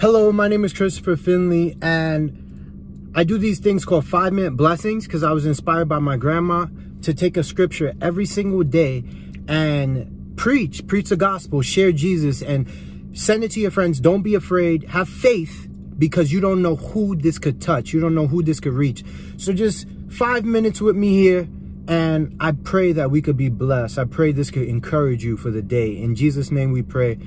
Hello, my name is Christopher Findley, and I do these things called five minute blessings because I was inspired by my grandma to take a scripture every single day and preach, preach the gospel, share Jesus, and send it to your friends. Don't be afraid. Have faith because you don't know who this could touch. You don't know who this could reach. So just five minutes with me here. And I pray that we could be blessed. I pray this could encourage you for the day. In Jesus' name we pray.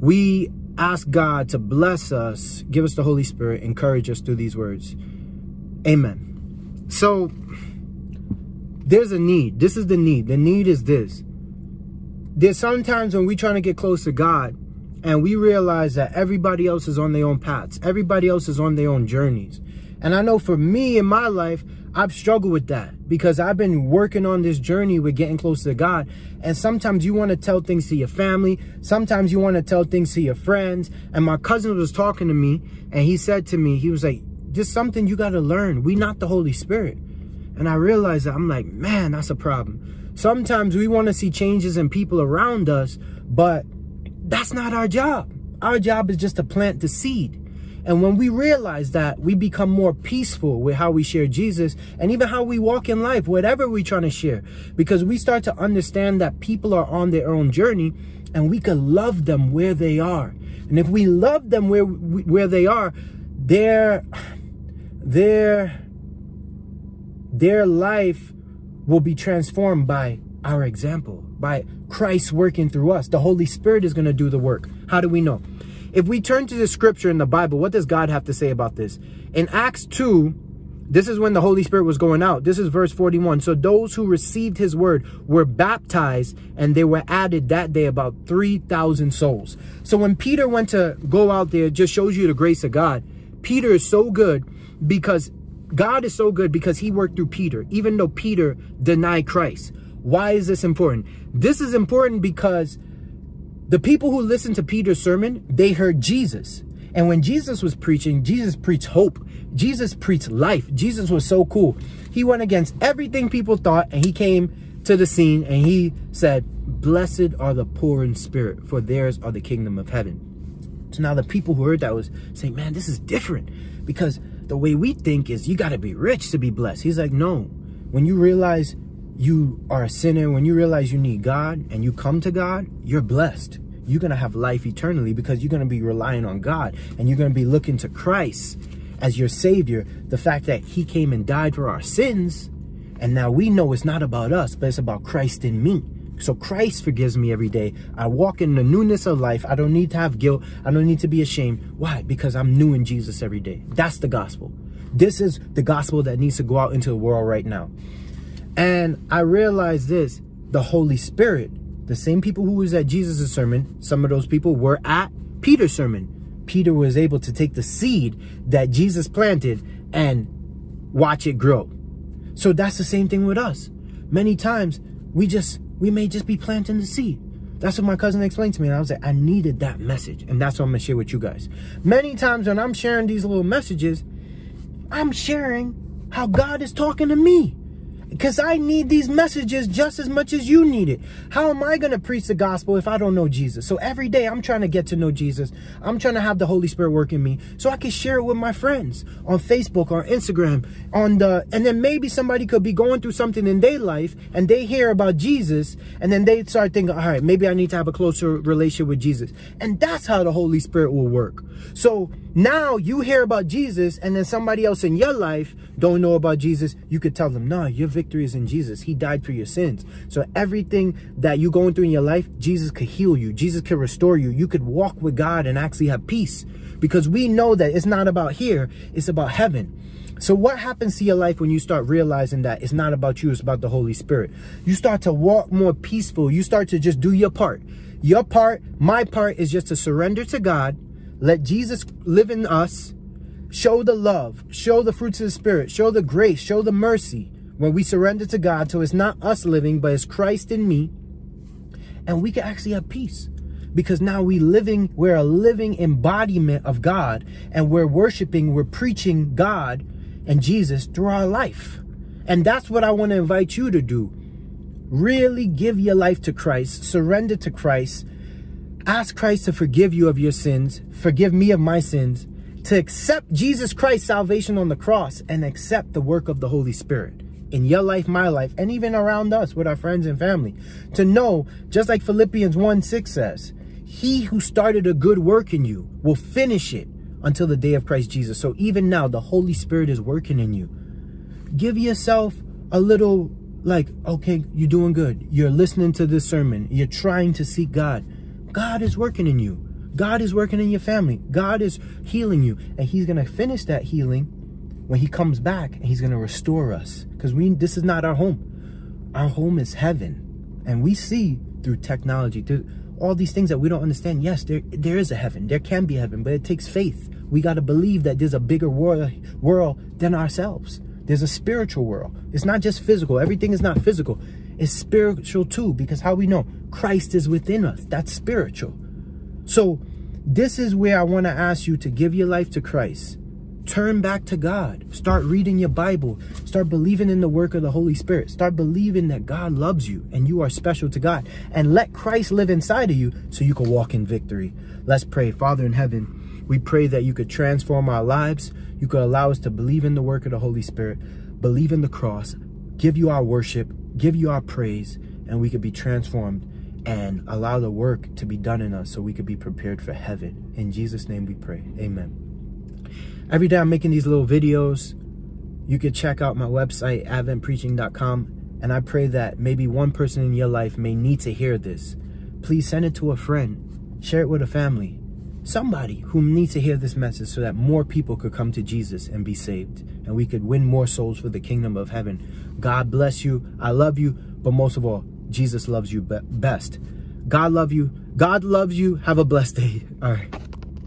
We ask God to bless us, give us the Holy Spirit, encourage us through these words. Amen. So there's a need. This is the need. The need is this. There's sometimes when we're trying to get close to God and we realize that everybody else is on their own paths. Everybody else is on their own journeys. And I know for me in my life, I've struggled with that because I've been working on this journey with getting close to God. And sometimes you want to tell things to your family. Sometimes you want to tell things to your friends. And my cousin was talking to me and he said to me, he was like, is something you got to learn. We not the Holy Spirit. And I realized that I'm like, man, that's a problem. Sometimes we want to see changes in people around us, but that's not our job. Our job is just to plant the seed. And when we realize that, we become more peaceful with how we share Jesus and even how we walk in life, whatever we're trying to share. Because we start to understand that people are on their own journey and we can love them where they are. And if we love them where, where they are, their, their, their life will be transformed by our example, by Christ working through us. The Holy Spirit is going to do the work. How do we know? If we turn to the scripture in the Bible, what does God have to say about this? In Acts 2, this is when the Holy Spirit was going out. This is verse 41. So those who received his word were baptized and they were added that day about 3,000 souls. So when Peter went to go out there, just shows you the grace of God. Peter is so good because God is so good because he worked through Peter, even though Peter denied Christ. Why is this important? This is important because the people who listened to Peter's sermon, they heard Jesus. And when Jesus was preaching, Jesus preached hope. Jesus preached life. Jesus was so cool. He went against everything people thought and he came to the scene and he said, blessed are the poor in spirit, for theirs are the kingdom of heaven. So now the people who heard that was saying, man, this is different because the way we think is you got to be rich to be blessed. He's like, no, when you realize you are a sinner, when you realize you need God and you come to God, you're blessed. You're going to have life eternally because you're going to be relying on God and you're going to be looking to Christ as your savior. The fact that he came and died for our sins. And now we know it's not about us, but it's about Christ in me. So Christ forgives me every day. I walk in the newness of life. I don't need to have guilt. I don't need to be ashamed. Why? Because I'm new in Jesus every day. That's the gospel. This is the gospel that needs to go out into the world right now. And I realize this, the Holy Spirit, the same people who was at Jesus' sermon, some of those people were at Peter's sermon. Peter was able to take the seed that Jesus planted and watch it grow. So that's the same thing with us. Many times we just, we may just be planting the seed. That's what my cousin explained to me. And I was like, I needed that message. And that's what I'm going to share with you guys. Many times when I'm sharing these little messages, I'm sharing how God is talking to me. Because I need these messages just as much as you need it. How am I going to preach the gospel if I don't know Jesus? So every day I'm trying to get to know Jesus. I'm trying to have the Holy Spirit work in me so I can share it with my friends on Facebook or Instagram. on the And then maybe somebody could be going through something in their life and they hear about Jesus and then they start thinking, all right, maybe I need to have a closer relationship with Jesus. And that's how the Holy Spirit will work. So now you hear about Jesus and then somebody else in your life don't know about Jesus. You could tell them, no, your victory is in Jesus. He died for your sins. So everything that you're going through in your life, Jesus could heal you. Jesus could restore you. You could walk with God and actually have peace because we know that it's not about here. It's about heaven. So what happens to your life when you start realizing that it's not about you, it's about the Holy Spirit? You start to walk more peaceful. You start to just do your part. Your part, my part is just to surrender to God, let Jesus live in us, show the love, show the fruits of the Spirit, show the grace, show the mercy when we surrender to God. So it's not us living, but it's Christ in me. And we can actually have peace because now we living, we're a living embodiment of God and we're worshiping, we're preaching God and Jesus through our life. And that's what I want to invite you to do. Really give your life to Christ, surrender to Christ, ask Christ to forgive you of your sins, forgive me of my sins, to accept Jesus Christ's salvation on the cross and accept the work of the Holy Spirit in your life, my life, and even around us with our friends and family. To know, just like Philippians 1 6 says, He who started a good work in you will finish it until the day of Christ Jesus. So even now, the Holy Spirit is working in you. Give yourself a little, like, okay, you're doing good. You're listening to this sermon. You're trying to seek God. God is working in you. God is working in your family. God is healing you. And he's going to finish that healing when he comes back and he's going to restore us. Because we this is not our home. Our home is heaven. And we see through technology, through all these things that we don't understand. Yes, there there is a heaven. There can be heaven, but it takes faith. We got to believe that there's a bigger world, world than ourselves. There's a spiritual world. It's not just physical. Everything is not physical. It's spiritual too, because how we know Christ is within us. That's spiritual. So this is where I want to ask you to give your life to Christ. Turn back to God. Start reading your Bible. Start believing in the work of the Holy Spirit. Start believing that God loves you and you are special to God. And let Christ live inside of you so you can walk in victory. Let's pray. Father in heaven, we pray that you could transform our lives. You could allow us to believe in the work of the Holy Spirit, believe in the cross, give you our worship, give you our praise, and we could be transformed and allow the work to be done in us so we could be prepared for heaven. In Jesus' name we pray. Amen. Every day I'm making these little videos. You could check out my website, adventpreaching.com. And I pray that maybe one person in your life may need to hear this. Please send it to a friend. Share it with a family. Somebody who needs to hear this message so that more people could come to Jesus and be saved. And we could win more souls for the kingdom of heaven. God bless you. I love you. But most of all, Jesus loves you best. God love you. God loves you. Have a blessed day. All right.